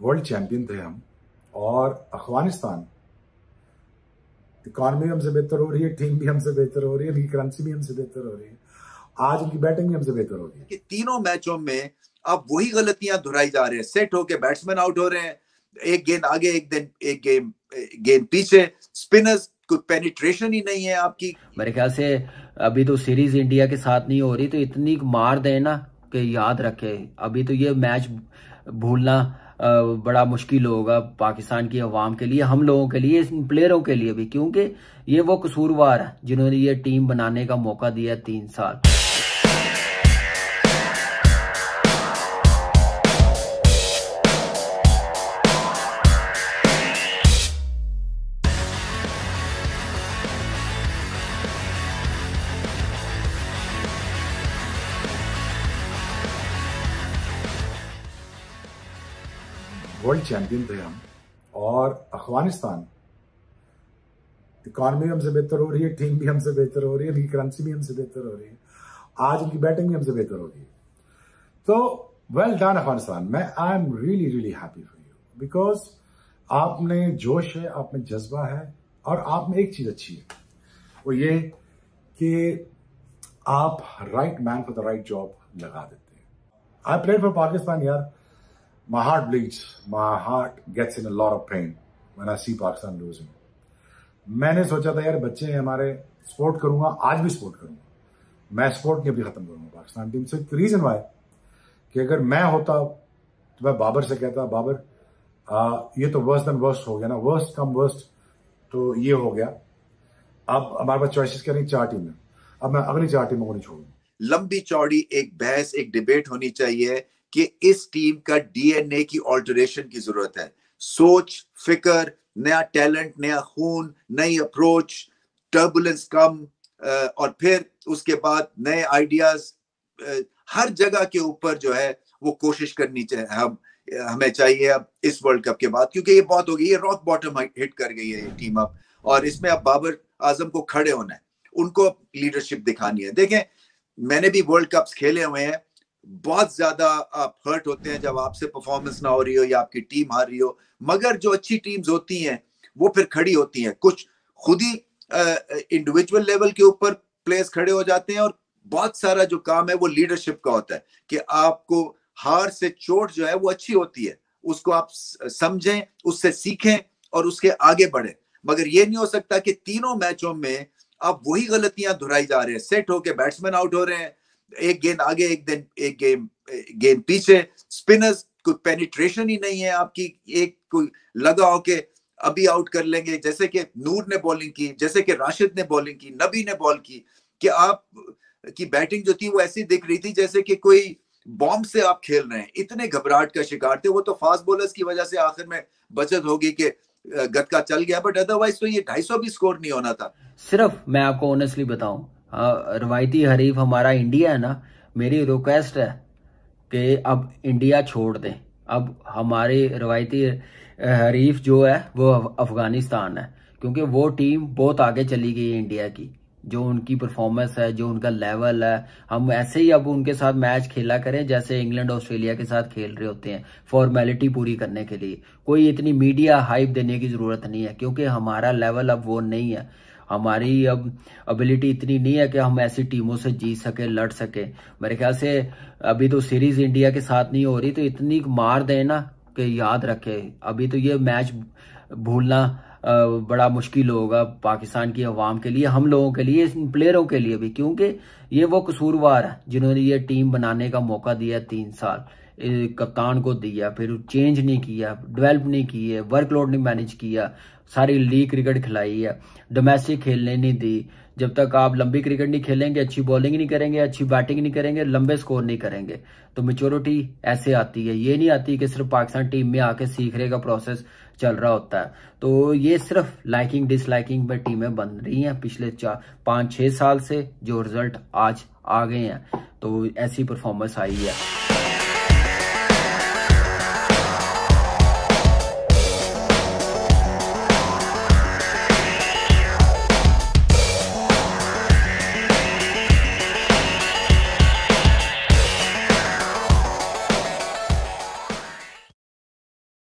World champion थे हम। और अफ़गानिस्तान इकॉनमी हमसे बेहतर हो रही है टीम भी हमसे बेहतर हो रही है उनकी करेंसी भी हमसे बेहतर हो रही है। आज उनकी बैटिंग भी हमसे बेहतर हो रही है। कि तीनों मैचों में अब वही गलतियाँ दोहराई जा रहे हैं। सेट होके बैट्समैन आउट हो रहे हैं। एक गेंद आगे एक दिन एक गेम गेंद पीछे। स्पिनर्स कोई पेनिट्रेशन ही नहीं है आपकी। मेरे ख्याल से अभी तो सीरीज़ इंडिया के साथ नहीं हो रही तो इतनी मार दे ना कि याद रखे। अभी तो ये मैच भूलना बड़ा मुश्किल होगा पाकिस्तान की अवाम के लिए, हम लोगों के लिए, इन प्लेयरों के लिए भी, क्योंकि ये वो कसूरवार है, जिन्होंने ये टीम बनाने का मौका दिया तीन साल। वर्ल्ड चैंपियन थे हम। और अफ़गानिस्तान इकॉनमी हमसे बेहतर हो रही है टीम भी हमसे बेहतर हो रही है करेंसी भी हमसे बेहतर हो रही है। आज उनकी बैटिंग भी हमसे बेहतर हो रही है। तो वेल डन अफ़गानिस्तान। मैं I am really really happy for you because आप में जोश है आप में जज्बा है और आप में एक चीज़ अच्छी है। वो ये कि आप right man for the right job लगा देते हैं। आई प्लेड फॉर पाकिस्तान यार। My heart bleeds. My heart gets in a lot of pain when I see Pakistan losing. मैंने सोचा था यार बच्चे हैं हमारे सपोर्ट करूँगा आज भी सपोर्ट करूँगा। मैं सपोर्ट नहीं अभी खत्म करूँगा पाकिस्तान टीम से। रीजन वाई कि अगर मैं होता तो मैं बाबर से कहता बाबर आ, ये तो वर्स्ट देन वर्स्ट हो गया ना। वर्स्ट कम वर्स्ट तो ये हो गया। अब हमारे पास चॉइसेस करेंगे चार टीमें अब मैं अगली चार टीमों को नहीं छोड़ूँगा। लंबी चौड़ी एक बहस एक डिबेट होनी चाहिए। कि इस टीम का डीएनए की ऑल्टरेशन की ज़रूरत है। सोच, फिकर, नया टैलेंट, नया खून, नई अप्रोच, टर्बुलेंस कम और फिर उसके बाद नए आइडियाज़ हर जगह के ऊपर जो है वो कोशिश करनी चाहिए हम, हमें चाहिए अब इस वर्ल्ड कप के बाद, क्योंकि ये बहुत हो गई, ये रॉक बॉटम हिट कर गई है ये टीम अब, और इसमें अब बाबर आज़म को खड़े होना है। उनको लीडरशिप दिखानी है। देखें, मैंने भी वर्ल्ड कप्स खेले हुए हैं बहुत ज़्यादा, आप हर्ट होते हैं जब आपसे परफॉर्मेंस ना हो रही हो या आपकी टीम हार रही हो। मगर जो अच्छी टीम्स होती हैं, वो फिर खड़ी होती हैं। कुछ खुद ही इंडिविजुअल लेवल के ऊपर प्लेयर्स खड़े हो जाते हैं और बहुत सारा जो काम है वो लीडरशिप का होता है कि आपको हार से चोट जो है वो अच्छी होती है। उसको आप समझें, उससे सीखें और उसके आगे बढ़े। मगर ये नहीं हो सकता कि तीनों मैचों में आप वही गलतियाँ दोहराई जा रहे हैं। सेट होके बैट्समैन आउट हो रहे हैं एक गेंद आगे, एक दिन, एक गेम, गेंद पीछे। स्पिनर्स कोई पेनिट्रेशन ही नहीं है आपकी। एक कोई लगा हो के अभी आउट कर लेंगे। जैसे कि नूर ने बॉलिंग की, जैसे कि राशिद ने बॉलिंग की, नबी ने बॉल की, कि आप, की बैटिंग जो थी वो ऐसी दिख रही थी जैसे कि कोई बॉम्ब से आप खेल रहे हैं। इतने घबराहट का शिकार थे। वो तो फास्ट बॉलर्स की वजह से आखिर में बचत होगी कि गतका चल गया। बट अदरवाइज़ तो ये ढाई भी स्कोर नहीं होना था। सिर्फ़ मैं आपको ऑनेस्टली बताऊँ रवायती हरीफ हमारा इंडिया है ना, मेरी रिक्वेस्ट है कि अब इंडिया छोड़ दें। अब हमारे रवायती हरीफ जो है, वो अफ़गानिस्तान है, क्योंकि वो टीम बहुत आगे चली गई है इंडिया की। जो उनकी परफॉर्मेंस है, जो उनका लेवल है, हम ऐसे ही अब उनके साथ मैच खेला करें, जैसे इंग्लैंड ऑस्ट्रेलिया के साथ खेल रहे होते हैं फॉर्मेलिटी पूरी करने के लिए। कोई इतनी मीडिया हाइप देने की ज़रूरत नहीं है, क्योंकि हमारा लेवल अब वो नहीं है। हमारी अब एबिलिटी इतनी नहीं है कि हम ऐसी टीमों से जीत सके, लड़ सके। मेरे ख्याल से अभी तो सीरीज़ इंडिया के साथ नहीं हो रही तो इतनी मार दे ना कि याद रखे। अभी तो ये मैच भूलना बड़ा मुश्किल होगा पाकिस्तान की अवाम के लिए, हम लोगों के लिए, इन प्लेयरों के लिए भी, क्योंकि ये वो कसूरवार है, जिन्होंने ये टीम बनाने का मौका दिया तीन साल। कप्तान को दिया, फिर चेंज नहीं किया डेवलप नहीं किए वर्कलोड नहीं मैनेज किया, सारी लीग क्रिकेट खिलाई है डोमेस्टिक खेलने नहीं दी। जब तक आप लंबी क्रिकेट नहीं खेलेंगे, अच्छी बॉलिंग नहीं करेंगे, अच्छी बैटिंग नहीं करेंगे, लंबे स्कोर नहीं करेंगे। तो मेच्योरिटी ऐसे आती है। ये नहीं आती कि सिर्फ़ पाकिस्तान टीम में आके सीखने का प्रोसेस चल रहा होता है। तो ये सिर्फ़ लाइकिंग डिसलाइकिंग में टीमें बन रही हैं। पिछले चार पाँच, छह साल से जो रिज़ल्ट आज आ गए हैं। तो ऐसी परफॉर्मेंस आई है।